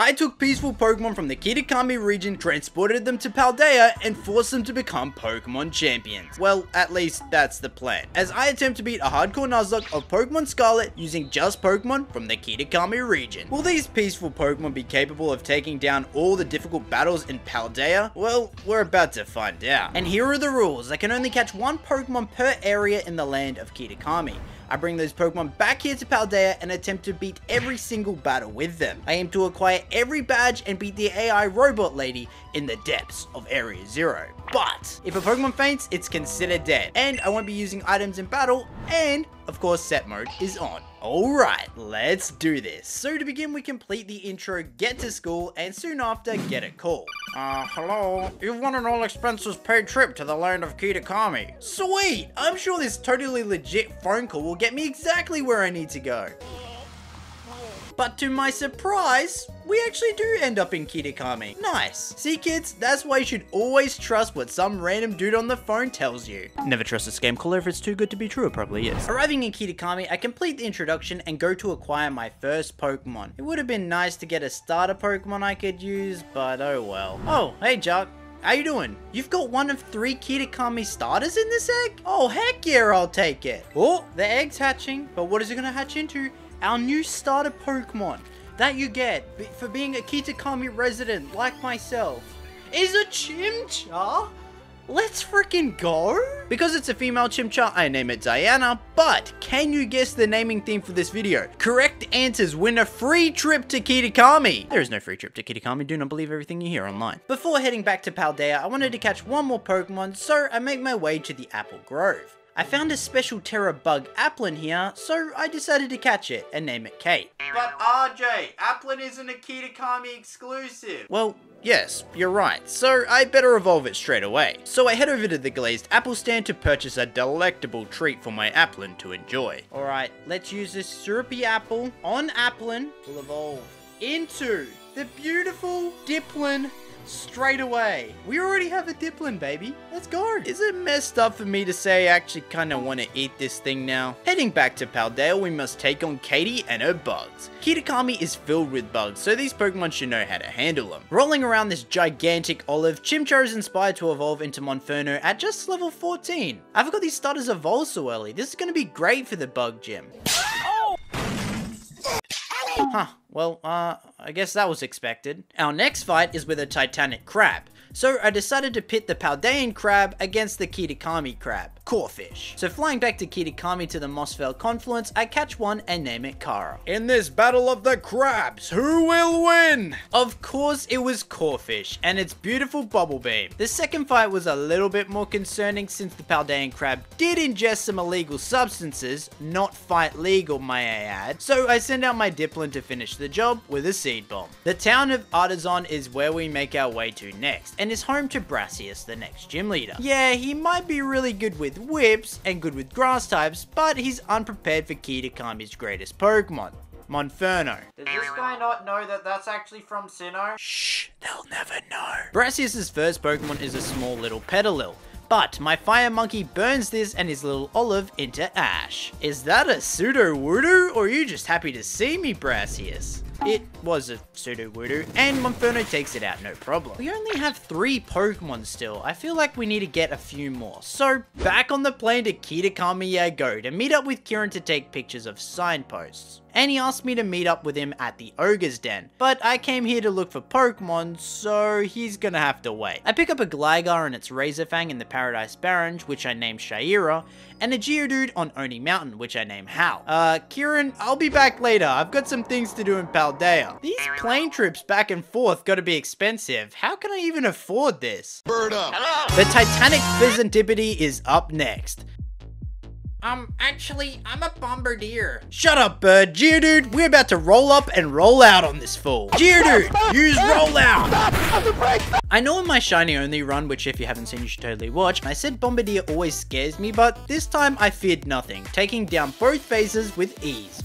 I took peaceful Pokemon from the Kitakami region, transported them to Paldea, and forced them to become Pokemon champions. Well, at least that's the plan. As I attempt to beat a hardcore Nuzlocke of Pokemon Scarlet using just Pokemon from the Kitakami region. Will these peaceful Pokemon be capable of taking down all the difficult battles in Paldea? Well, we're about to find out. And here are the rules. I can only catch one Pokemon per area in the land of Kitakami. I bring those Pokemon back here to Paldea and attempt to beat every single battle with them. I aim to acquire every badge and beat the AI robot lady in the depths of Area Zero. But, if a Pokemon faints, it's considered dead, and I won't be using items in battle, and, of course, set mode is on. Alright, let's do this. So to begin, we complete the intro, get to school, and soon after, get a call. Uh, hello? You've won an all expenses paid trip to the land of Kitakami. Sweet! I'm sure this totally legit phone call will get me exactly where I need to go. But to my surprise, we actually do end up in Kitakami. Nice. See kids, that's why you should always trust what some random dude on the phone tells you. Never trust a scam caller if it's too good to be true, it probably is. Arriving in Kitakami, I complete the introduction and go to acquire my first Pokemon. It would have been nice to get a starter Pokemon I could use, but oh well. Oh, hey Chuck. How you doing? You've got one of three Kitakami starters in this egg? Oh, heck yeah, I'll take it. Oh, the egg's hatching, but what is it gonna hatch into? Our new starter Pokemon that you get for being a Kitakami resident like myself is a Chimchar. Let's freaking go! Because it's a female Chimchar, I name it Diana, but can you guess the naming theme for this video? Correct answers win a free trip to Kitakami! There is no free trip to Kitakami, do not believe everything you hear online. Before heading back to Paldea, I wanted to catch one more Pokemon, so I make my way to the Apple Grove. I found a special Tera bug Applin here, so I decided to catch it and name it Kate. But RJ, Applin isn't a Kitakami exclusive. Well, Yes, you're right, so I better evolve it straight away. So I head over to the glazed apple stand to purchase a delectable treat for my Applin to enjoy. Alright, let's use this syrupy apple on Applin. Will evolve into the beautiful Dipplin straight away. We already have a Dipplin, baby. Let's go. Is it messed up for me to say I actually kind of want to eat this thing now? Heading back to Paldea, we must take on Katie and her bugs. Kitakami is filled with bugs, so these Pokemon should know how to handle them. Rolling around this gigantic olive, Chimchar is inspired to evolve into Monferno at just level 14. I forgot these starters evolve so early. This is going to be great for the bug gym. Huh, well, uh, I guess that was expected. Our next fight is with a Titanic Crab, so I decided to pit the Paldean Crab against the Kitakami Crab, Corphish. So flying back to Kitakami to the Mossfell Confluence, I catch one and name it Kara. In this battle of the crabs, who will win? Of course it was Corphish, and its beautiful Bubble Beam. The second fight was a little bit more concerning since the Paldean Crab did ingest some illegal substances, not fight legal may I add, so I send out my Dipplin to finish the job with a Seed Bomb. The town of Artisan is where we make our way to next, and is home to Brassius, the next gym leader. Yeah, he might be really good with whips and good with grass types, but he's unprepared for Kitakami's greatest Pokemon. Monferno. Does this guy not know that that's actually from Sinnoh? Shh, they'll never know. Brassius' first Pokemon is a small little Petilil, but my fire monkey burns this and his little olive into ash. Is that a Sudowoodo or are you just happy to see me, Brassius? It was a Sudowoodo, and Monferno takes it out no problem. We only have three Pokemon still. I feel like we need to get a few more. So, back on the plane to Kitakami I go to meet up with Kieran to take pictures of signposts and he asked me to meet up with him at the Ogre's Den. But I came here to look for Pokemon, so he's gonna have to wait. I pick up a Gligar and its Razorfang in the Paradise Barrens, which I named Shaira, and a Geodude on Oni Mountain, which I name Hal. Uh, Kieran, I'll be back later. I've got some things to do in Paldea. These plane trips back and forth gotta be expensive. How can I even afford this? Bird up. Hello. The Titanic Fezandipiti is up next. Um, actually, I'm a Bombirdier. Shut up, bird. Geodude, we're about to roll up and roll out on this fool. Geodude, use roll out. I know in my shiny only run, which if you haven't seen, you should totally watch, I said Bombirdier always scares me, but this time I feared nothing, taking down both phases with ease.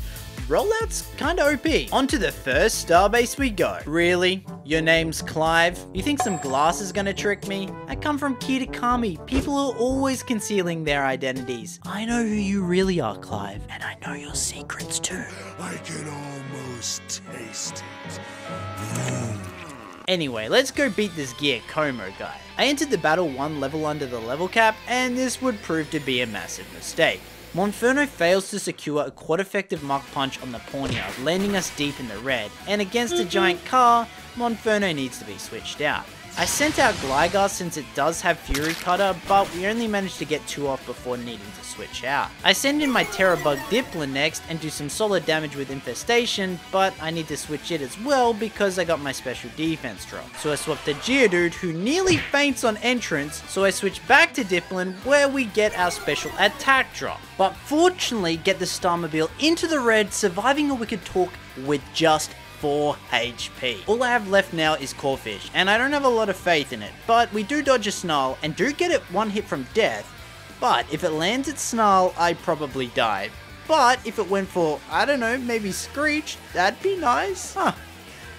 Rollout's kinda OP. Onto the first starbase we go. Really? Your name's Clive? You think some glass is gonna trick me? I come from Kitakami. People are always concealing their identities. I know who you really are, Clive, and I know your secrets too. I can almost taste it. Anyway, let's go beat this Giacomo guy. I entered the battle one level under the level cap, and this would prove to be a massive mistake. Monferno fails to secure a quad effective Mach Punch on the Pawniard, landing us deep in the red, and against a giant car, Monferno needs to be switched out. I sent out Gligar since it does have Fury Cutter, but we only managed to get two off before needing to switch out. I send in my Terrabug Dipplin next and do some solid damage with Infestation, but I need to switch it as well because I got my special defense drop. So I swap to Geodude who nearly faints on entrance, so I switch back to Dipplin where we get our special attack drop. But fortunately get the Starmobile into the red, surviving a Wicked Torque with just 4 HP. All I have left now is Corphish, and I don't have a lot of faith in it, but we do dodge a Snarl and do get it one hit from death, but if it lands at Snarl, I probably die. But if it went for, I don't know, maybe Screech, that'd be nice. Huh.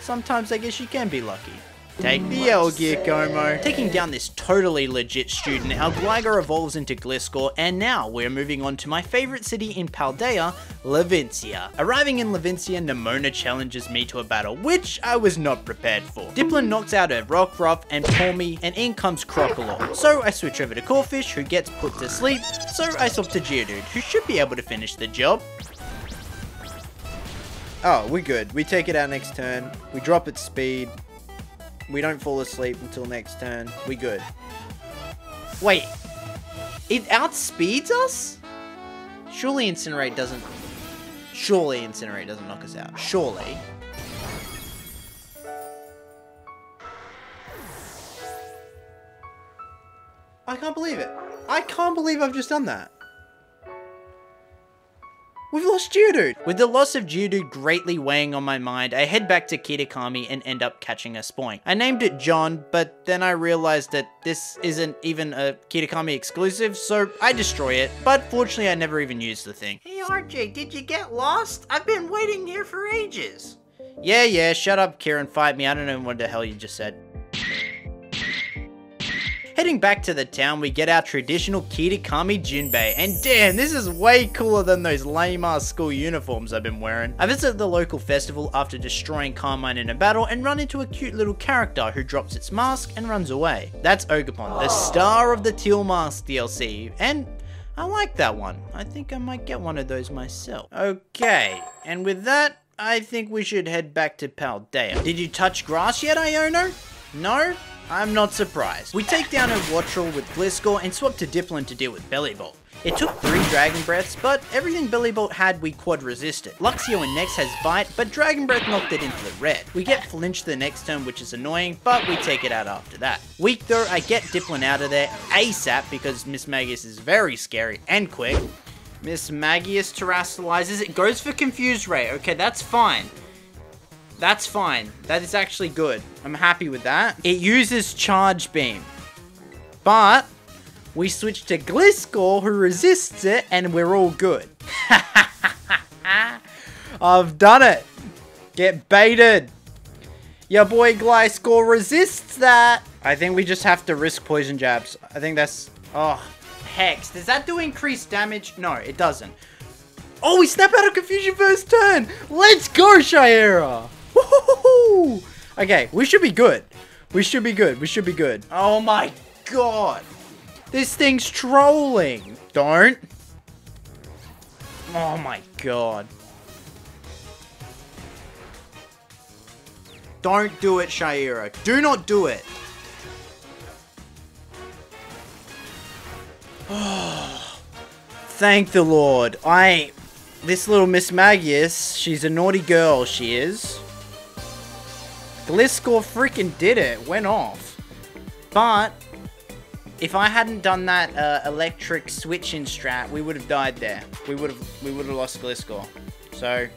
Sometimes I guess you can be lucky. Take the L, Giacomo. Taking down this totally legit student, our Gligar evolves into Gliscor, and now we're moving on to my favorite city in Paldea, Levincia. Arriving in Levincia, Nemona challenges me to a battle, which I was not prepared for. Dipplin knocks out a Rockruff and Pawmi, and in comes Crocalor. So I switch over to Corphish, who gets put to sleep, so I swap to Geodude, who should be able to finish the job. Oh, we're good. We take it out next turn. We drop its speed. We don't fall asleep until next turn. We good. Wait. It outspeeds us? Surely Incinerate doesn't... Surely Incinerate doesn't knock us out. Surely. I can't believe it. I can't believe I've just done that. We've lost Geodude! With the loss of Geodude greatly weighing on my mind, I head back to Kitakami and end up catching a Spoink. I named it John, but then I realized that this isn't even a Kitakami exclusive, so I destroy it. But fortunately, I never even used the thing. Hey RJ, did you get lost? I've been waiting here for ages. Yeah, yeah, shut up, Kieran, fight me. I don't know what the hell you just said. Heading back to the town, we get our traditional Kitakami Jinbei, and damn, this is way cooler than those lame-ass school uniforms I've been wearing. I visit the local festival after destroying Carmine in a battle and run into a cute little character who drops its mask and runs away. That's Ogerpon, the star of the Teal Mask DLC, and I like that one. I think I might get one of those myself. Okay, and with that, I think we should head back to Paldea. Did you touch grass yet, Iono? No? I'm not surprised. We take down a Wattrel with Gliscor and swap to Dipplin to deal with Bellibolt. It took 3 Dragon Breaths, but everything Bellibolt had we quad resisted. Luxio in next has Bite, but Dragon Breath knocked it into the red. We get Flinch the next turn, which is annoying, but we take it out after that. Weak though, I get Dipplin out of there ASAP because Mismagius is very scary and quick. Mismagius terastallizes, it goes for Confused Ray, okay that's fine. That's fine. That is actually good. I'm happy with that. It uses Charge Beam. But, we switch to Gliscor, who resists it, and we're all good. I've done it. Get baited. Your boy Gliscor resists that. I think we just have to risk poison jabs. I think that's... Oh, Hex. Does that do increased damage? No, it doesn't. Oh, we snap out of confusion first turn. Let's go, Okay, we should be good. We should be good. We should be good. Oh my god. This thing's trolling. Don't. Oh my god. Don't do it, Shayera. Do not do it. Thank the Lord. I... This little Mismagius, she's a naughty girl, she is. Gliscor freaking did it. Went off. But, if I hadn't done that uh, electric switching strat, we would have died there. We would have we would have lost Gliscor. So,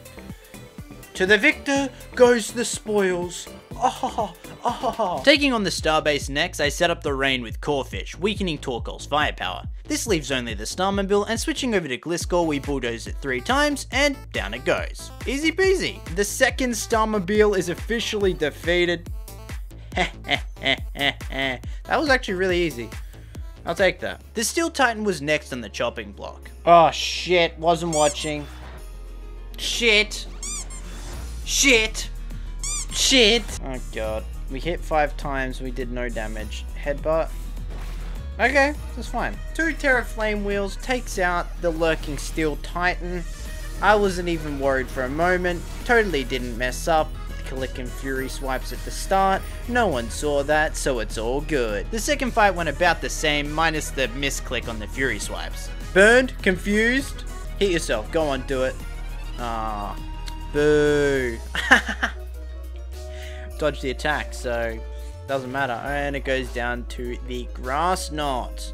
To the victor goes the spoils. Oh, oh. Taking on the Starbase next, I set up the rain with Corphish, weakening Torkoal's firepower. This leaves only the Starmobile, and switching over to Gliscor, we bulldoze it three times, and down it goes. Easy peasy. The second Starmobile is officially defeated. that was actually really easy. I'll take that. The Steel Titan was next on the chopping block. Oh shit, wasn't watching. Shit. Shit. Shit. Oh god. We hit five times, we did no damage. Headbutt. Okay, that's fine. Two Tera Flame Wheels takes out the lurking Steel Titan. I wasn't even worried for a moment. Totally didn't mess up. Kalikin Fury swipes at the start. No one saw that, so it's all good. The second fight went about the same, minus the misclick on the Fury swipes. Burned? Confused? Hit yourself. Go on, do it. Ah. Boo. Dodge the attack, so doesn't matter. And it goes down to the grass knot.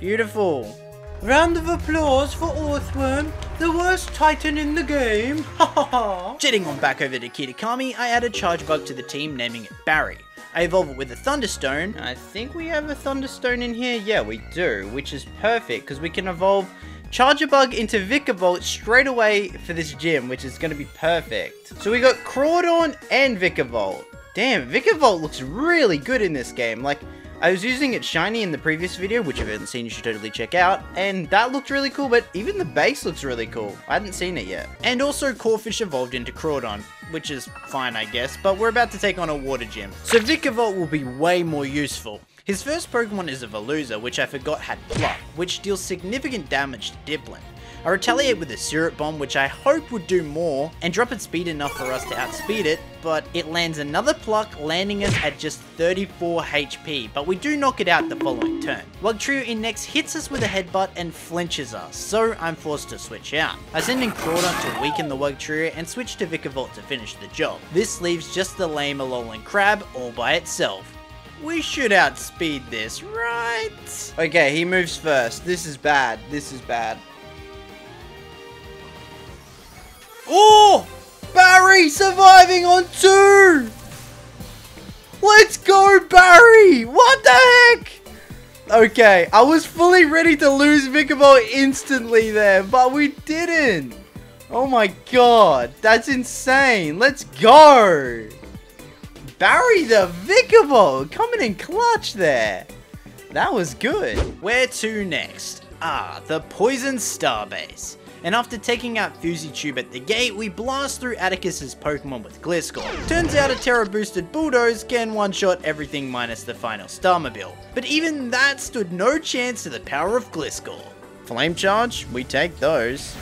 Beautiful. Round of applause for Orthworm, the worst titan in the game. Jetting on back over to Kitakami, I add a Charjabug to the team, naming it Barry. I evolve it with a Thunderstone. I think we have a Thunderstone in here. Yeah, we do, which is perfect because we can evolve Charjabug into Vikavolt straight away for this gym, which is going to be perfect. So we got Crawdaunt and Vikavolt. Damn, Vikavolt looks really good in this game. Like, I was using it shiny in the previous video, which if you haven't seen, you should totally check out, and that looked really cool, but even the base looks really cool. I hadn't seen it yet. And also, Corphish evolved into Crawdaunt, which is fine, I guess, but we're about to take on a water gym. So Vikavolt will be way more useful. His first Pokemon is a Veluza, which I forgot had Pluck, which deals significant damage to Dipplin. I retaliate with a Syrup Bomb, which I hope would do more, and drop its speed enough for us to outspeed it, but it lands another Pluck, landing us at just 34 HP, but we do knock it out the following turn. Wugtrio in next hits us with a headbutt and flinches us, so I'm forced to switch out. I send in Crawdaunt to weaken the Wugtrio and switch to Vikavolt to finish the job. This leaves just the lame Alolan Crab all by itself. We should outspeed this, right? Okay, he moves first. This is bad. This is bad. Oh! Barry surviving on two! Let's go, Barry! What the heck? Okay, I was fully ready to lose Vikavolt instantly there, but we didn't. Oh my god, that's insane. Let's go. Barry the Vikavolt coming in clutch there. That was good. Where to next? Ah, the Poison Starbase. And after taking out Fusitube at the gate, we blast through Atticus's Pokemon with Gliscor. Turns out a Tera boosted Bulldoze can one-shot everything minus the final Starmobile. But even that stood no chance to the power of Gliscor. Flame Charge? We take those.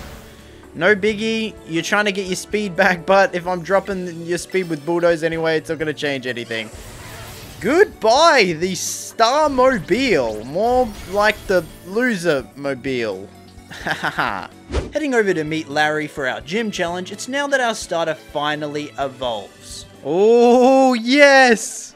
No biggie, you're trying to get your speed back, but if I'm dropping your speed with Bulldoze anyway, it's not going to change anything. Goodbye, the Starmobile. More like the Loser Mobile. Heading over to meet Larry for our gym challenge, it's now that our starter finally evolves. Oh, yes!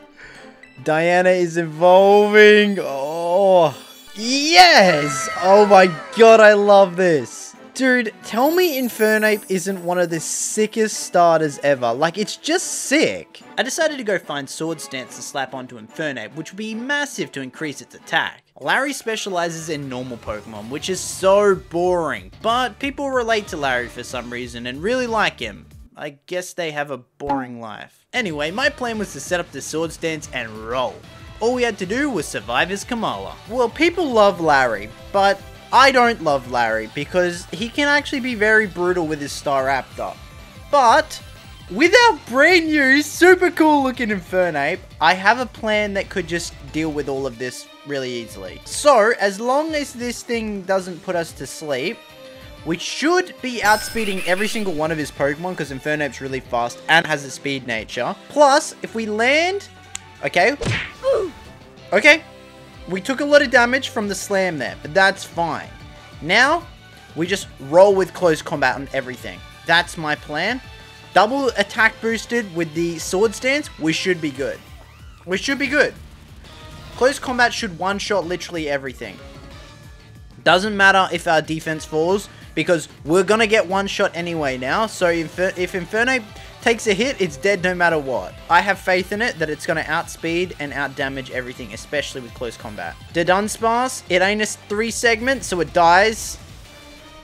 Diana is evolving. Oh, yes! Oh my god, I love this. Dude, tell me Infernape isn't one of the sickest starters ever. Like, it's just sick. I decided to go find Swords Dance to slap onto Infernape, which would be massive to increase its attack. Larry specializes in normal Pokemon, which is so boring, but people relate to Larry for some reason and really like him. I guess they have a boring life. Anyway, my plan was to set up the Swords Dance and roll. All we had to do was survive as Komala. Well, people love Larry, but I don't love Larry because he can actually be very brutal with his Staraptor. But with our brand new, super cool looking Infernape, I have a plan that could just deal with all of this really easily. So, as long as this thing doesn't put us to sleep, we should be outspeeding every single one of his Pokemon because Infernape's really fast and has a speed nature. Plus, if we land... Okay. Okay, we took a lot of damage from the slam there, but that's fine. Now, we just roll with close combat on everything. That's my plan. Double attack boosted with the Swords Dance, we should be good. We should be good. Close combat should one-shot literally everything. Doesn't matter if our defense falls, because we're going to get one shot anyway now. So if, if Infernape takes a hit, it's dead no matter what. I have faith in it that it's going to outspeed and outdamage everything, especially with close combat. Dunsparce, it ain't a three segment, so it dies.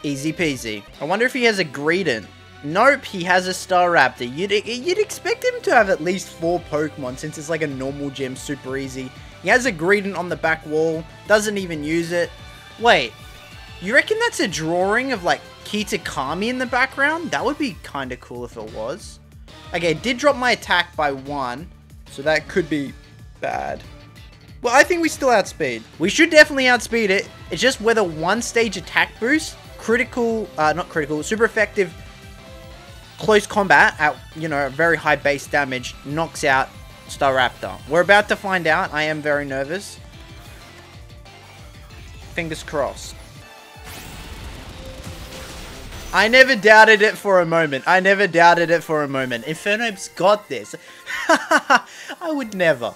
Easy peasy. I wonder if he has a Greedent. Nope, he has a Staraptor. You'd, you'd expect him to have at least four Pokemon since it's like a normal gym, super easy. He has a Greedent on the back wall, doesn't even use it. Wait, you reckon that's a drawing of like Kitakami in the background? That would be kind of cool if it was. Okay, did drop my attack by one, so that could be bad. Well, I think we still outspeed. We should definitely outspeed it. It's just whether one stage attack boost, critical, uh, not critical, super effective close combat at, you know, very high base damage knocks out Staraptor. We're about to find out. I am very nervous. Fingers crossed. I never doubted it for a moment. I never doubted it for a moment. Inferno's got this. I would never.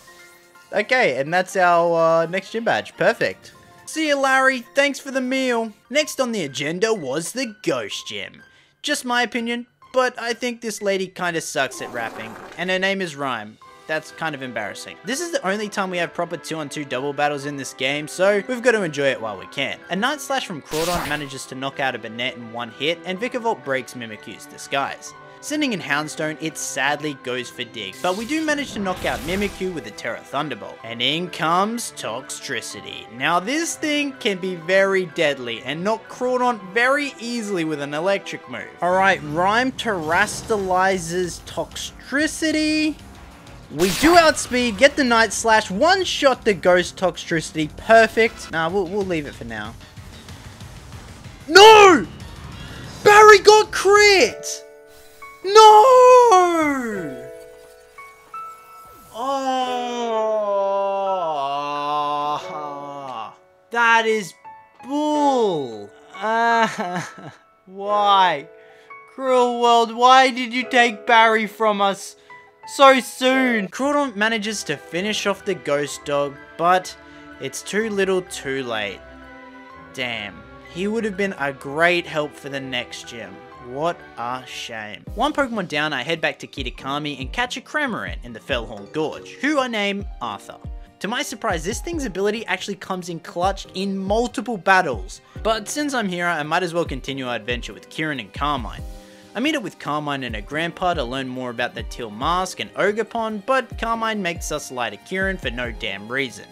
Okay, and that's our uh, next gym badge. Perfect. See you, Larry. Thanks for the meal. Next on the agenda was the Ghost Gym. Just my opinion, but I think this lady kind of sucks at rapping. And her name is Ryme that's kind of embarrassing. This is the only time we have proper 2 on 2 double battles in this game, so we've got to enjoy it while we can. A Night Slash from Crawdaunt manages to knock out a Banette in one hit, and Vikavolt breaks Mimikyu's disguise. Sending in Houndstone, it sadly goes for Dig, but we do manage to knock out Mimikyu with a Tera Thunderbolt. And in comes Toxtricity. Now this thing can be very deadly and knock Crawdaunt very easily with an electric move. Alright, Ryme terastallizes Toxtricity. We do outspeed, get the Night Slash, one shot the Ghost Toxtricity, perfect. Nah, we'll, we'll leave it for now. No! Barry got crit! No! Oh, that is bull. Why? Cruel world, why did you take Barry from us? So soon. Crawdaunt manages to finish off the ghost dog, but it's too little too late. Damn, he would have been a great help for the next gym. What a shame. One Pokemon down, I head back to Kitakami and catch a Cramorant in the Fellhorn Gorge, who I name Arthur. To my surprise, this thing's ability actually comes in clutch in multiple battles. But since I'm here, I might as well continue our adventure with Kieran and Carmine. I meet up with Carmine and her grandpa to learn more about the Teal Mask and Ogerpon, but Carmine makes us lie to Kieran for no damn reason.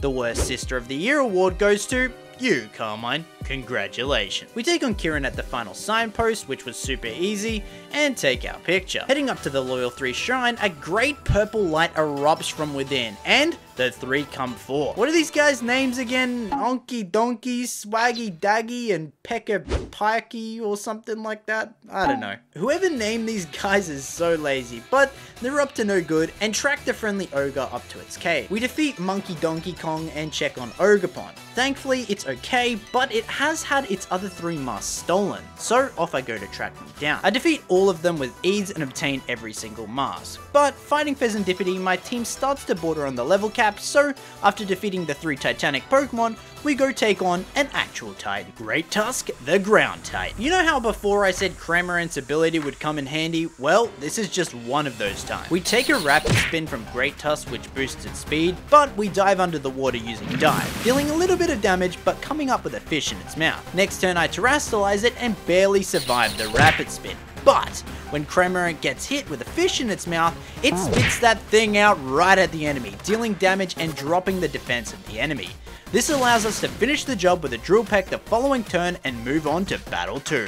The Worst Sister of the Year award goes to you, Carmine. Congratulations. We take on Kieran at the final signpost, which was super easy, and take our picture. Heading up to the Loyal 3 shrine, a great purple light erupts from within, and the three come four. What are these guys' names again? Onky Donkey, Swaggy Daggy, and Pecker Pikey or something like that? I don't know. Whoever named these guys is so lazy, but they're up to no good and track the friendly ogre up to its cave. We defeat Monkey Donkey Kong and check on Ogerpon. Thankfully, it's okay, but it has had its other three masks stolen, so off I go to track them down. I defeat all of them with ease and obtain every single mask. But fighting Fezandipiti, my team starts to border on the level cap, so after defeating the three Titanic Pokemon, we go take on an actual Titan. Great Tusk, the Ground Titan. You know how before I said Cramorant's ability would come in handy? Well, this is just one of those times. We take a rapid spin from Great Tusk which boosts its speed, but we dive under the water using Dive, dealing a little bit of damage but coming up with a fish in its mouth. Next turn I terastallize it and barely survive the rapid spin. But when Cramorant gets hit with a fish in its mouth, it oh. spits that thing out right at the enemy, dealing damage and dropping the defense of the enemy. This allows us to finish the job with a Drill Peck the following turn and move on to Battle 2,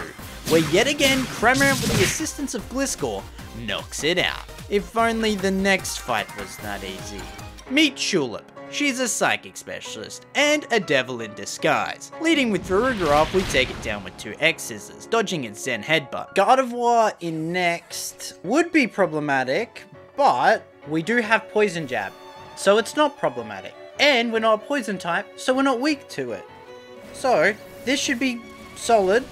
where yet again Cramorant with the assistance of Gliscor knocks it out. If only the next fight was that easy. Meet Tulip. She's a psychic specialist and a devil in disguise. Leading with Farigiraf, we take it down with two X scissors, dodging its Zen headbutt. Gardevoir in next would be problematic, but we do have Poison Jab, so it's not problematic. And we're not a poison type, so we're not weak to it. So, this should be solid,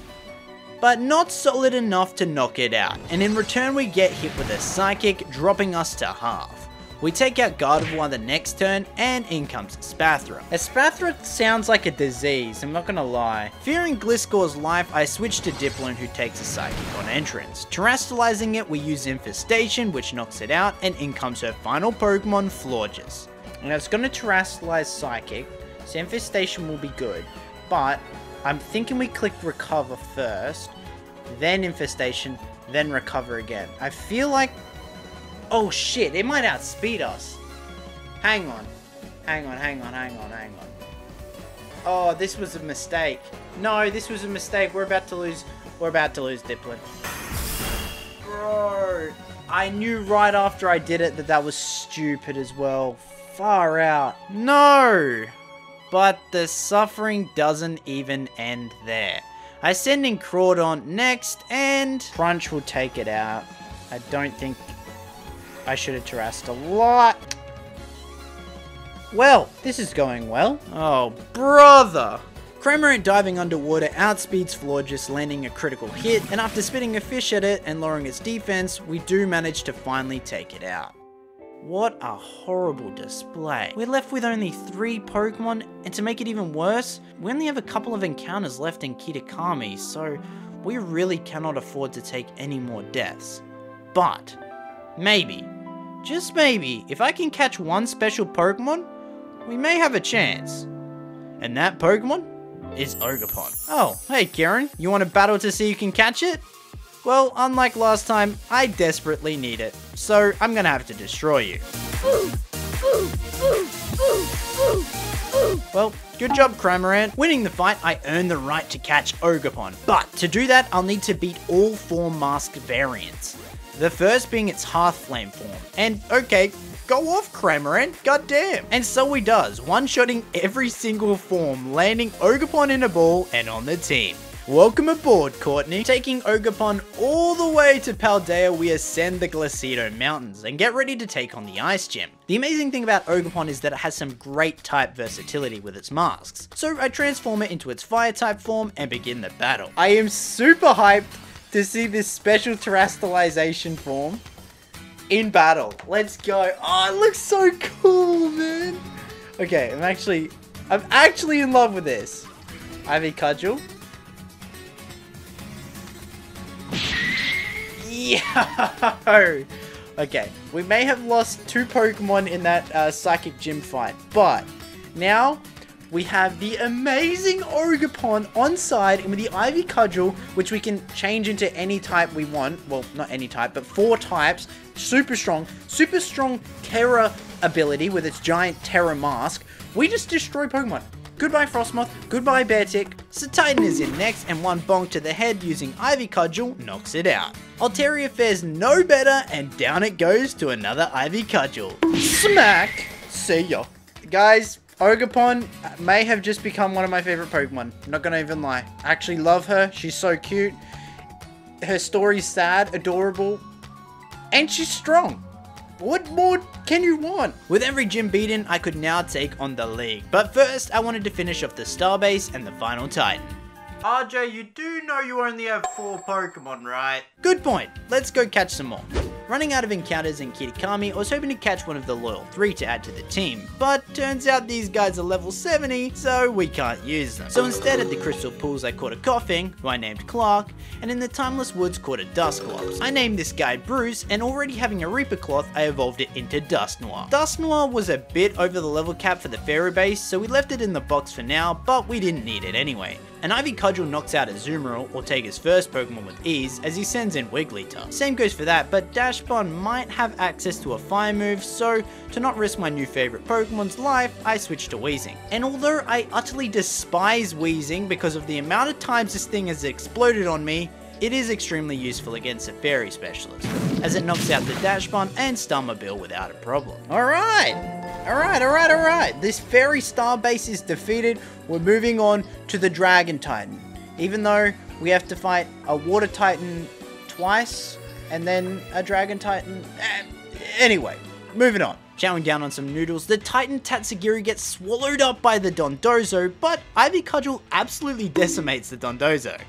but not solid enough to knock it out. And in return we get hit with a Psychic, dropping us to half. We take out Gardevoir the next turn, and in comes Spathra. Espathra sounds like a disease, I'm not gonna lie. Fearing Gliscor's life, I switch to Dipplin who takes a Psychic on entrance. Terastallizing it, we use Infestation, which knocks it out, and in comes her final Pokemon, Florges. Now it's gonna Terastallize Psychic, so Infestation will be good, but I'm thinking we click Recover first, then Infestation, then Recover again. I feel like Oh shit, it might outspeed us. Hang on. Hang on, hang on, hang on, hang on. Oh, this was a mistake. No, this was a mistake. We're about to lose. We're about to lose Dipplin. Bro, I knew right after I did it that that was stupid as well. Far out. No! But the suffering doesn't even end there. I send in Crawdaunt next, and Crunch will take it out. I don't think I should have terrassed a lot. Well, this is going well. Oh, brother! Cramorant diving underwater outspeeds Florges, landing a critical hit, and after spitting a fish at it and lowering its defense, we do manage to finally take it out. What a horrible display. We're left with only three Pokemon, and to make it even worse, we only have a couple of encounters left in Kitakami, so we really cannot afford to take any more deaths. But, maybe, just maybe, if I can catch one special Pokemon, we may have a chance. And that Pokemon is Ogerpon. Oh, hey Kieran, you want to battle to see you can catch it? Well, unlike last time, I desperately need it, so I'm gonna have to destroy you. Well, good job Cramorant. Winning the fight, I earn the right to catch Ogerpon. but to do that, I'll need to beat all four masked variants. The first being its Hearth Flame form. And okay, go off Cramorant, goddamn. And so he does, one-shotting every single form, landing Ogerpon in a ball and on the team. Welcome aboard, Courtney. Taking Ogerpon all the way to Paldea, we ascend the Glaseado Mountains and get ready to take on the Ice Gym. The amazing thing about Ogerpon is that it has some great type versatility with its masks. So I transform it into its Fire type form and begin the battle. I am super hyped to see this special terastallization form in battle. Let's go. Oh, it looks so cool, man. Okay, I'm actually, I'm actually in love with this. Ivy Cudgel. Yo! Okay, we may have lost two Pokemon in that uh, Psychic Gym fight, but now we have the amazing Ogerpon on side and with the Ivy Cudgel, which we can change into any type we want. Well, not any type, but four types. Super strong. Super strong Tera ability with its giant Tera mask. We just destroy Pokemon. Goodbye Frosmoth, goodbye Beartic. Titan is in next and one bonk to the head using Ivy Cudgel knocks it out. Altaria fares no better and down it goes to another Ivy Cudgel. Smack! See ya. Guys, Ogerpon may have just become one of my favorite Pokemon. I'm not gonna even lie. I actually love her. She's so cute. Her story's sad, adorable, and she's strong. What more can you want? With every gym beaten, I could now take on the league. But first, I wanted to finish off the Starbase and the final Titan. RJ, you do know you only have four Pokemon, right? Good point. Let's go catch some more. Running out of encounters in Kitakami, I was hoping to catch one of the loyal 3 to add to the team, but turns out these guys are level 70, so we can't use them. So instead at the Crystal Pools I caught a Koffing, who I named Clark, and in the Timeless Woods caught a Dusclops. I named this guy Bruce, and already having a Reaper Cloth, I evolved it into Dusknoir. Dust Noir was a bit over the level cap for the fairy base, so we left it in the box for now, but we didn't need it anyway. An Ivy Cudgel knocks out a Azumarill Ortega's first Pokemon with ease as he sends in Wigglytuff. Same goes for that, but Dachsbun might have access to a fire move, so to not risk my new favourite Pokemon's life, I switch to Weezing. And although I utterly despise Weezing because of the amount of times this thing has exploded on me, it is extremely useful against a fairy specialist, as it knocks out the Dachsbun and Starmobile without a problem. Alright, alright, alright, alright. This fairy star base is defeated. We're moving on to the Dragon Titan. Even though we have to fight a Water Titan twice, and then a Dragon Titan. Eh, anyway, moving on. Chowing down on some noodles, the Titan Tatsugiri gets swallowed up by the Dondozo, but Ivy Cudgel absolutely decimates the Dondozo.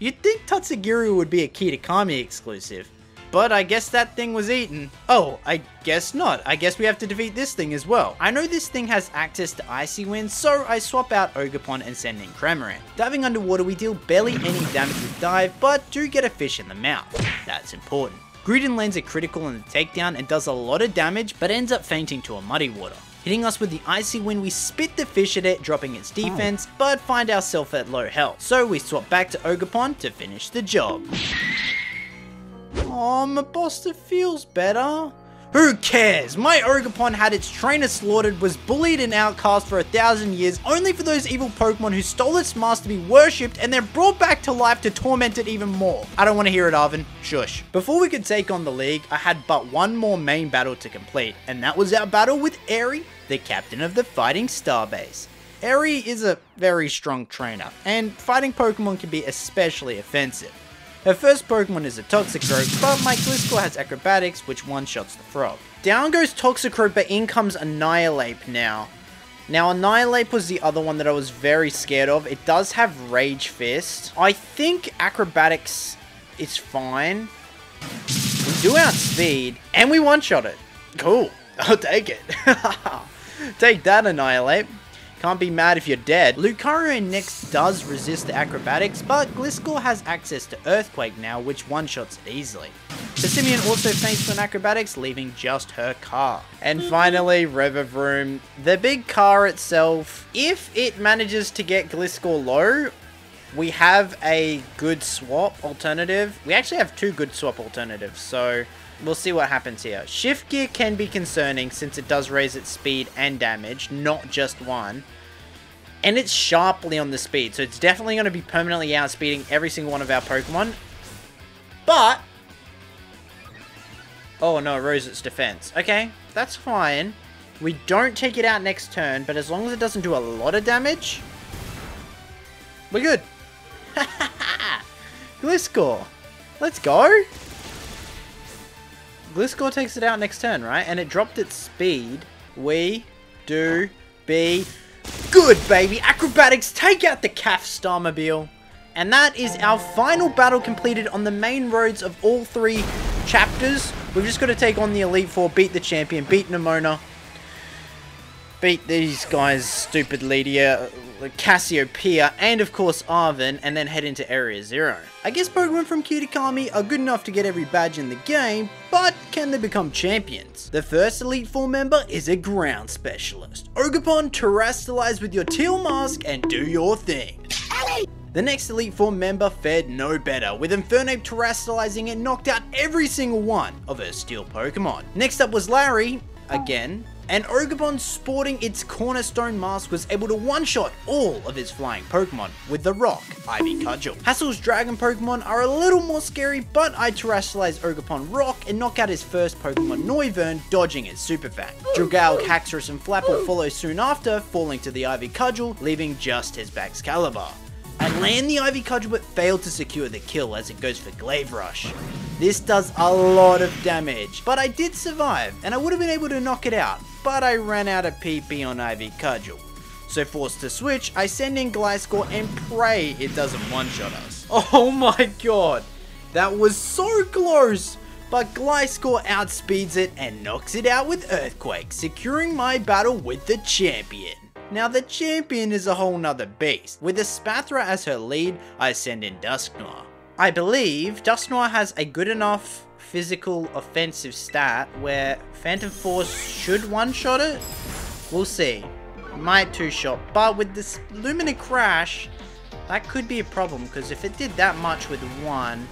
You'd think Tatsugiri would be a Kitakami exclusive, But I guess that thing was eaten. Oh, I guess not. I guess we have to defeat this thing as well. I know this thing has access to Icy Wind, so I swap out Ogerpon and send in Cramorant. Diving underwater, we deal barely any damage with Dive, but do get a fish in the mouth. That's important. Gruden lands a critical in the takedown and does a lot of damage, but ends up fainting to a muddy water. Hitting us with the Icy Wind, we spit the fish at it, dropping its oh. defense, but find ourselves at low health. So we swap back to Ogerpon to finish the job. Oh, my Bosta feels better. Who cares? My Ogerpon had its trainer slaughtered, was bullied and outcast for a thousand years, only for those evil Pokemon who stole its mask to be worshipped and then brought back to life to torment it even more. I don't want to hear it, Arven. Shush. Before we could take on the League, I had but one more main battle to complete, and that was our battle with Eri, the captain of the Fighting Starbase. Eri is a very strong trainer, and fighting Pokemon can be especially offensive. Her first Pokemon is a Toxicroak, but my Gliscor has Acrobatics, which one-shots the frog. Down goes Toxicroak, but in comes Annihilape now. Now, Annihilape was the other one that I was very scared of. It does have Rage Fist. I think Acrobatics is fine. We do outspeed, and we one-shot it. Cool. I'll take it. take that, Annihilape. Can't be mad if you're dead. Lucario next does resist the acrobatics, but Gliscor has access to Earthquake now, which one-shots it easily. The Simeon also faints an acrobatics, leaving just her car. And finally, Revavroom. The big car itself, if it manages to get Gliscor low, we have a good swap alternative. We actually have two good swap alternatives, so we'll see what happens here. Shift gear can be concerning since it does raise its speed and damage, not just one. And it's sharply on the speed, so it's definitely going to be permanently outspeeding every single one of our Pokemon. But... Oh no, it rose its defense. Okay, that's fine. We don't take it out next turn, but as long as it doesn't do a lot of damage, we're good. Gliscor. Let's go. Gliscor takes it out next turn, right? And it dropped its speed. We do be good, baby. Acrobatics, take out the calf Starmobile. And that is our final battle completed on the main roads of all three chapters. We've just got to take on the Elite Four, beat the champion, beat Nemona, beat these guys, stupid Ledia, Cassiopeia, and of course Arven, and then head into Area Zero. I guess Pokemon from Kitakami are good enough to get every badge in the game, but can they become champions? The first Elite Four member is a ground specialist. Ogerpon, terrestrialize with your teal mask and do your thing. The next Elite Four member fared no better, with Infernape terrestrializing and knocked out every single one of her steel Pokemon. Next up was Larry, again, and Ogerpon sporting its cornerstone mask was able to one-shot all of his flying Pokemon with the rock Ivy Cudgel. Hassel's dragon Pokemon are a little more scary, but I terrestrialize Ogerpon Rock and knock out his first Pokemon Noivern, dodging his Super Fang. Dragalge, Haxorus, and Flapple follow soon after, falling to the Ivy Cudgel, leaving just his Baxcalibur. I land the Ivy Cudgel but fail to secure the kill as it goes for Glaive Rush. This does a lot of damage, but I did survive, and I would have been able to knock it out, but I ran out of PP on Ivy Cudgel. So forced to switch, I send in Gliscor and pray it doesn't one-shot us. Oh my god, that was so close! But Gliscor outspeeds it and knocks it out with Earthquake, securing my battle with the champion. Now the champion is a whole nother beast. With Espathra as her lead, I send in Dusknoir. I believe Dusknoir has a good enough physical offensive stat where Phantom Force should one-shot it? We'll see. Might two-shot, but with this Lumina Crash, that could be a problem because if it did that much with one,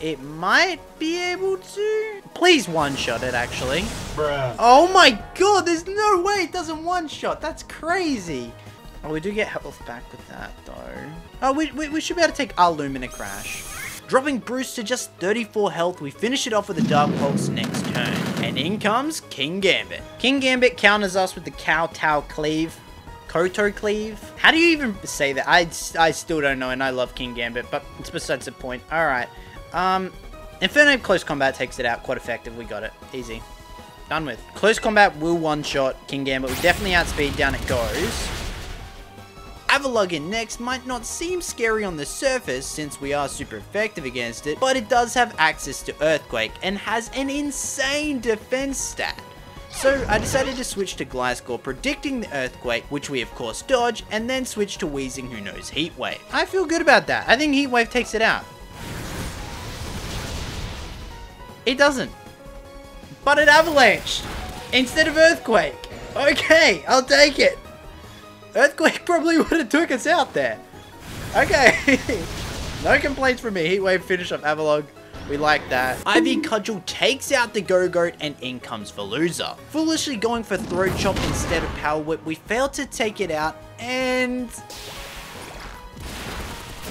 it might be able to. Please one-shot it, actually. Bruh. Oh my god, there's no way it doesn't one-shot. That's crazy. Oh, we do get health back with that, though. Oh, we, we, we should be able to take our Lumina Crash. Dropping Bruce to just 34 health, we finish it off with a Dark Pulse next turn. And in comes Kingambit. King Gambit counters us with the Kowtow Cleave. Koto Cleave? How do you even say that? I, I still don't know, and I love Kingambit, but it's besides the point. Alright. Um, Infernape Close Combat takes it out quite effective. We got it. Easy. Done with. Close Combat will one-shot Kingambit. We definitely outspeed. Down it goes. Avalugg in next might not seem scary on the surface since we are super effective against it, but it does have access to Earthquake and has an insane defense stat. So I decided to switch to Gliscor, predicting the Earthquake, which we of course dodge, and then switch to Weezing who knows Heat Wave. I feel good about that. I think Heat Wave takes it out. It doesn't. But it avalanched instead of Earthquake. Okay, I'll take it. Earthquake probably would have took us out there. Okay. no complaints from me. Heatwave finish off Avalugg. We like that. Ivy Cudgel takes out the Gogoat and in comes Veluza. Foolishly going for Throat Chop instead of Power Whip, we fail to take it out and...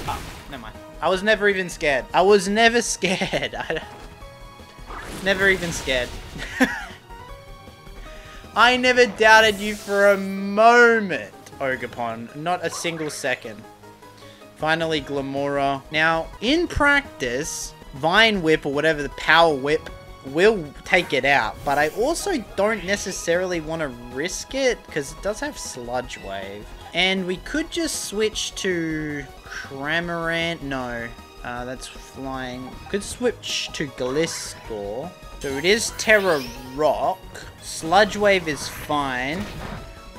Oh, never mind. I was never even scared. I was never scared. I... Never even scared. I never doubted you for a moment, Ogerpon. Not a single second. Finally, Glimmora. Now, in practice, Vine Whip or whatever the Power Whip will take it out, but I also don't necessarily want to risk it because it does have Sludge Wave. And we could just switch to Cramorant. No, uh, that's flying. Could switch to Gliscor. So it is Tera Rock. Sludge Wave is fine.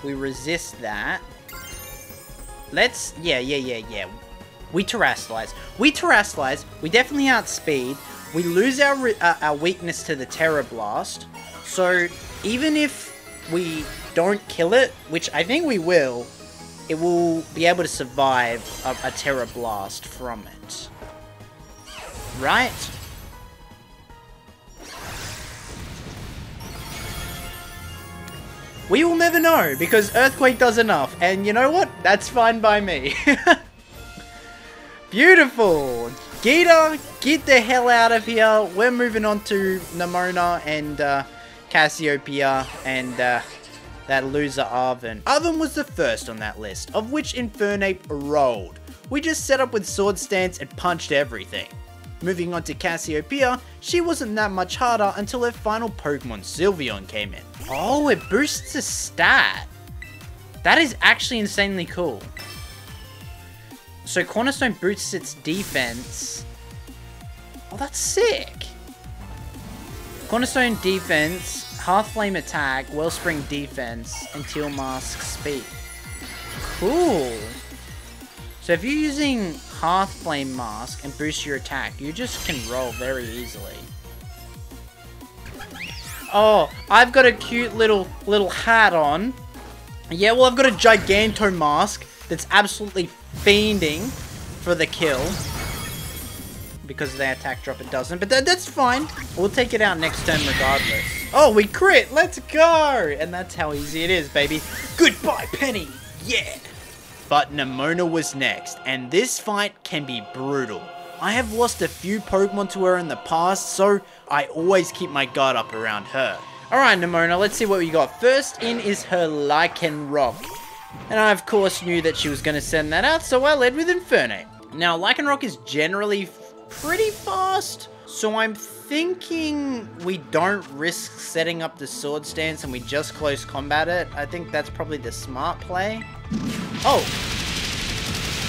We resist that. Let's... Yeah, yeah, yeah, yeah. We Terastallize. We Terastallize. We definitely outspeed. We lose our, uh, our weakness to the Tera Blast. So even if we don't kill it, which I think we will, it will be able to survive a, a Tera Blast from it. Right? We will never know, because Earthquake does enough, and you know what? That's fine by me. Beautiful! Geeta, get the hell out of here. We're moving on to Nemona and uh, Cassiopeia and uh, that loser Arven. Arven was the first on that list, of which Infernape rolled. We just set up with Swords Dance and punched everything. Moving on to Cassiopeia, she wasn't that much harder until her final Pokemon Sylveon came in. Oh, it boosts a stat. That is actually insanely cool. So Cornerstone boosts its defense. Oh, that's sick. Cornerstone defense, Hearth Flame attack, Wellspring defense, and Teal Mask speed. Cool. So if you're using Hearth Flame Mask and boost your attack, you just can roll very easily. Oh, I've got a cute little little hat on. Yeah, well, I've got a Giganto mask that's absolutely fiending for the kill. Because of the attack drop, it doesn't. But that's fine. We'll take it out next turn regardless. Oh, we crit! Let's go! And that's how easy it is, baby. Goodbye, Penny! Yeah! But Nemona was next, and this fight can be brutal. I have lost a few Pokemon to her in the past, so I always keep my guard up around her. Alright, Nemona, let's see what we got. First in is her Lycanroc. And I, of course, knew that she was going to send that out, so I led with Infernape. Now, Lycanroc is generally pretty fast, so I'm thinking we don't risk setting up the Swords Dance and we just close combat it. I think that's probably the smart play. Oh!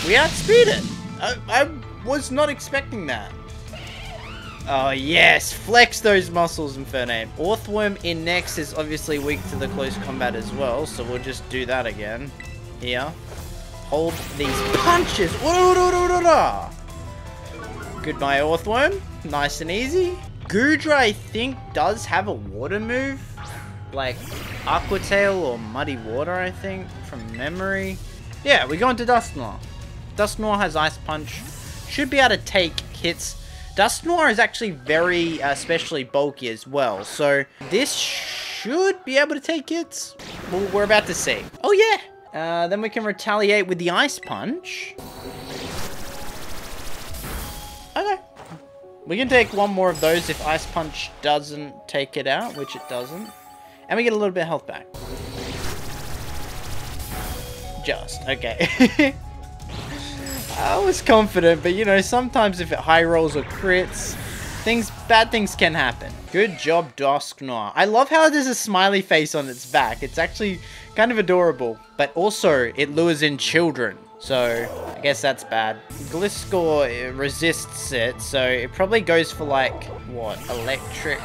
We outspeed it! I, I was not expecting that. Oh yes, flex those muscles, Infernape. Orthworm in next is obviously weak to the close combat as well, so we'll just do that again. Here. Hold these punches! Goodbye, Orthworm. Nice and easy. Goodra, I think, does have a water move. Like, Aqua Tail or Muddy Water, I think, from memory. Yeah, we go into Dusknoir. Dusknoir has Ice Punch. Should be able to take hits. Dusknoir is actually very, uh, especially bulky as well. So, this should be able to take hits. Well, we're about to see. Oh, yeah. Uh, then we can retaliate with the Ice Punch. Okay. We can take one more of those if Ice Punch doesn't take it out, which it doesn't. And we get a little bit of health back. Just, okay. I was confident, but you know, sometimes if it high rolls or crits, things, bad things can happen. Good job, Dusknoir. I love how there's a smiley face on its back. It's actually kind of adorable. But also, it lures in children. So, I guess that's bad. Gliscor resists it, so it probably goes for like, what, electric...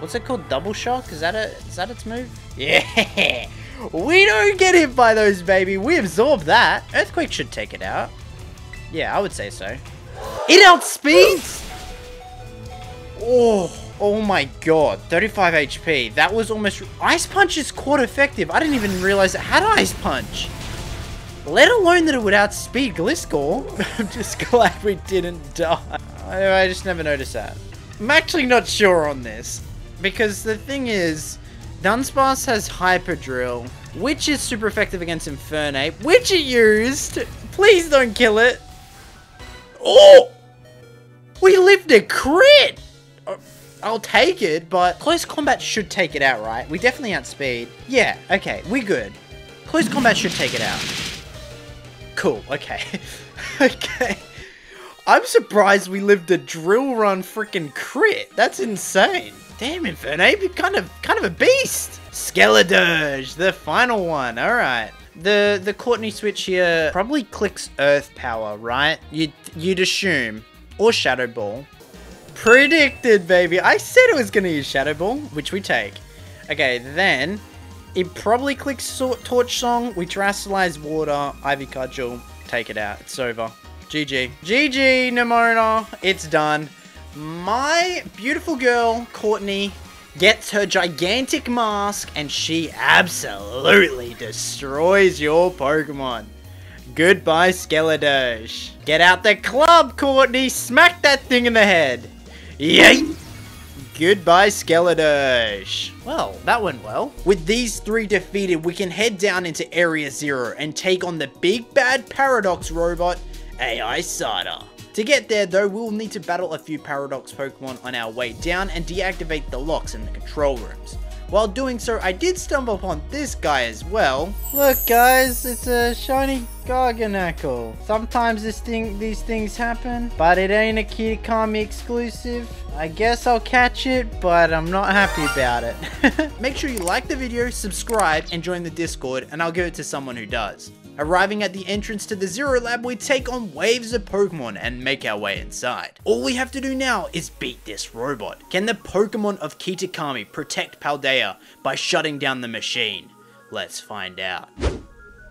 What's it called? Double shock? Is that it? Is that its move? Yeah! We don't get hit by those, baby. We absorb that. Earthquake should take it out. Yeah, I would say so. It outspeeds! Oh, oh my god. 35 HP. That was almost... Ice Punch is quite effective. I didn't even realize it had Ice Punch. Let alone that it would outspeed Gliscor. I'm just glad we didn't die. I, just never noticed that. I'm actually not sure on this. Because the thing is, Dunsparce has Hyper Drill, which is super effective against Infernape, which it used. Please don't kill it. Oh! We lived a crit! Uh, I'll take it, but close combat should take it out, right? We definitely outspeed. Yeah, okay, we good. Close combat should take it out. Cool, okay. okay. I'm surprised we lived a drill run freaking crit. That's insane. Damn, Infernape, you're kind of, kind of a beast. Skeledirge, the final one. All right. The the Courtney switch here probably clicks Earth Power, right? You'd, you'd assume. Or Shadow Ball. Predicted, baby. I said it was going to use Shadow Ball, which we take. Okay, then it probably clicks Torch Song. We Terastallize Water, Ivy Cudgel. Take it out. It's over. GG. GG, Nemona. It's done my beautiful girl, Courtney, gets her gigantic mask and she absolutely destroys your Pokemon. Goodbye, Skeledirge. Get out the club, Courtney. Smack that thing in the head. Yay! Goodbye, Skeledirge. Well, that went well. With these three defeated, we can head down into Area Zero and take on the big bad Paradox robot, AI Sada. To get there though, we'll need to battle a few Paradox Pokemon on our way down and deactivate the locks in the control rooms. While doing so, I did stumble upon this guy as well. Look guys, it's a shiny Garganacl. Sometimes this thing, these things happen, but it ain't a Kitakami exclusive. I guess I'll catch it, but I'm not happy about it. Make sure you like the video, subscribe, and join the Discord, and I'll give it to someone who does. Arriving at the entrance to the Zero Lab, we take on waves of Pokemon and make our way inside. All we have to do now is beat this robot. Can the Pokemon of Kitakami protect Paldea by shutting down the machine? Let's find out.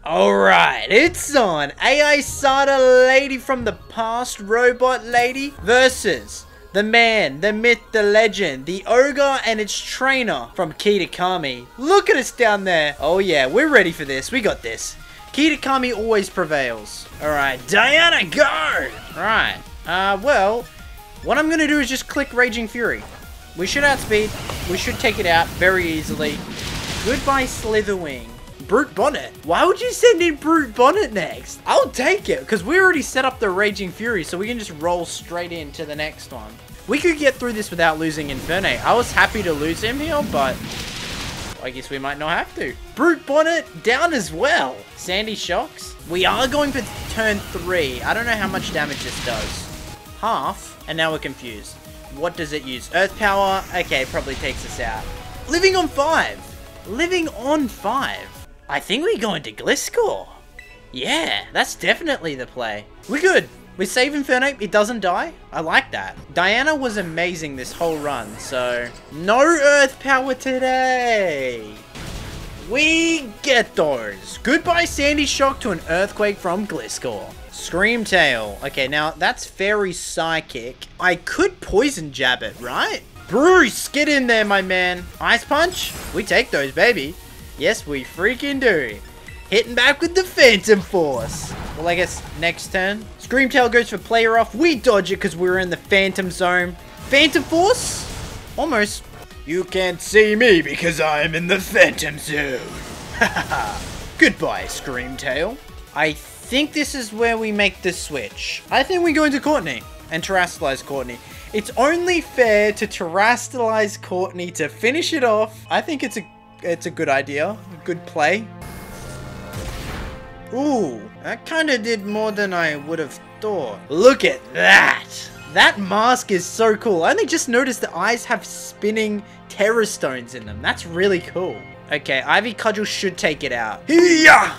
Alright, it's on! AI Sada Lady from the past, Robot Lady, versus the man, the myth, the legend, the ogre and its trainer from Kitakami. Look at us down there. Oh yeah, we're ready for this. We got this. Kitakami always prevails. Alright, Diana, go! Right. Uh, well, what I'm gonna do is just click Raging Fury. We should outspeed. We should take it out very easily. Goodbye, Slitherwing. Brute Bonnet. Why would you send in Brute Bonnet next? I'll take it, because we already set up the Raging Fury, so we can just roll straight into the next one. We could get through this without losing Infernape. I was happy to lose him here, but I guess we might not have to. Brute Bonnet down as well. Sandy Shocks. We are going for turn three. I don't know how much damage this does. Half, and now we're confused. What does it use? Earth Power? Okay, probably takes us out. Living on five. Living on five. I think we go into Gliscor. Yeah, that's definitely the play. We're good. We save Infernape, it doesn't die. I like that. Diana was amazing this whole run, so... No Earth Power today! We get those. Goodbye Sandy Shock to an Earthquake from Gliscor. Scream Tail. Okay, now that's Fairy Psychic. I could Poison Jab it, right? Bruce, get in there, my man. Ice Punch? We take those, baby. Yes, we freaking do. Hitting back with the Phantom Force. Well, I guess next turn. Screamtail goes for Play Rough. We dodge it because we're in the Phantom Zone. Phantom Force? Almost. You can't see me because I'm in the Phantom Zone. Goodbye, Screamtail. I think this is where we make the switch. I think we go into Courtney and Terastallize Courtney. It's only fair to Terastallize Courtney to finish it off. I think it's a it's a good idea. A good play. Ooh, that kind of did more than I would have thought. Look at that! That mask is so cool. I only just noticed the eyes have spinning Terror Stones in them. That's really cool. Okay, Ivy Cudgel should take it out. Yeah!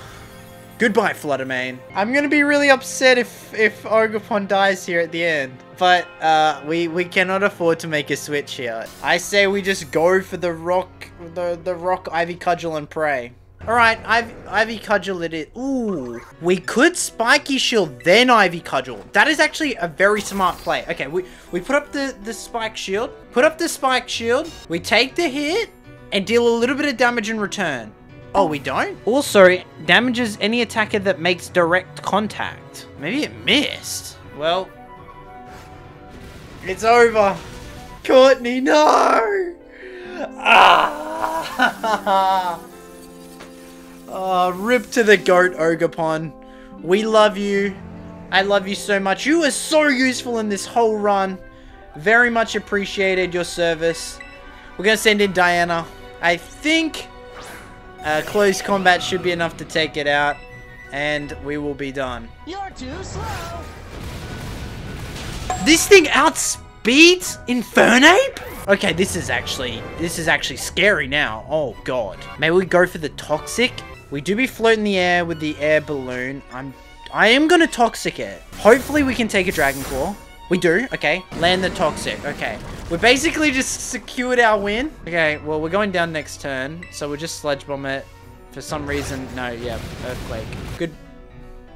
Goodbye, Fluttermane. I'm gonna be really upset if if Ogerpon dies here at the end. But uh, we we cannot afford to make a switch here. I say we just go for the rock, the the rock Ivy Cudgel and pray. All right, Ivy, Ivy Cudgel it is. Ooh, we could Spiky Shield then Ivy Cudgel. That is actually a very smart play. Okay, we we put up the the Spike Shield, put up the Spike Shield. We take the hit and deal a little bit of damage in return. Oh, we don't? Also, damages any attacker that makes direct contact. Maybe it missed. Well, it's over. Courtney, no! Ah! oh, rip to the goat, Ogerpon. We love you. I love you so much. You were so useful in this whole run. Very much appreciated your service. We're going to send in Diana. I think uh, close combat should be enough to take it out. And we will be done. You're too slow. This thing outspeeds Infernape? Okay, this is actually, this is actually scary now. Oh, God. Maybe we go for the Toxic? We do be floating the air with the air balloon. I'm, I am gonna Toxic it. Hopefully we can take a Dragon Claw. We do, okay. Land the Toxic, okay. We basically just secured our win. Okay, well, we're going down next turn, so we'll just Sludge Bomb it. For some reason, no, yeah, Earthquake. Good.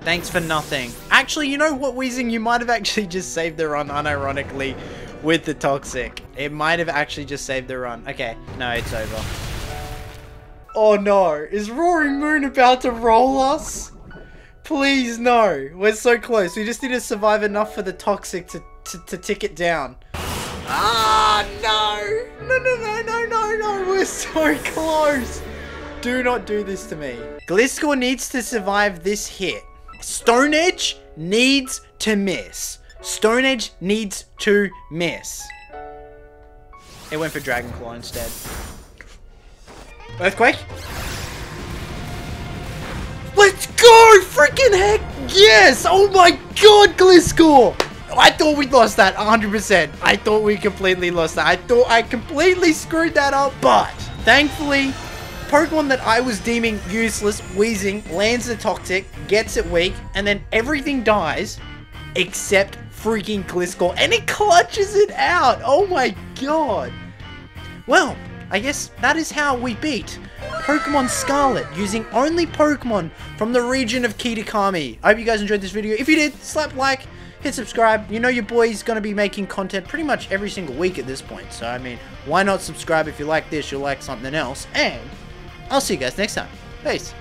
Thanks for nothing. Actually, you know what, Weezing? You might have actually just saved the run, unironically, with the Toxic. It might have actually just saved the run. Okay, no, it's over. Oh no, is Roaring Moon about to roll us? Please, no. We're so close. We just need to survive enough for the Toxic to, to, to tick it down. Ah, no! No, no, no, no, no, no! We're so close! Do not do this to me. Gliscor needs to survive this hit. Stone Edge needs to miss. Stone Edge needs to miss. It went for Dragon Claw instead. Earthquake? Let's go! Freaking heck yes! Oh my god, Gliscor! I thought we lost that 100%. I thought we completely lost that. I thought I completely screwed that up, but thankfully, Pokemon that I was deeming useless, Weezing, lands the Toxic, gets it weak, and then everything dies except freaking Gliscor, and it clutches it out. Oh my god. Well, I guess that is how we beat Pokemon Scarlet using only Pokemon from the region of Kitakami. I hope you guys enjoyed this video. If you did, slap like, hit subscribe. You know your boy's going to be making content pretty much every single week at this point. So, I mean, why not subscribe if you like this, you'll like something else. And I'll see you guys next time. Peace.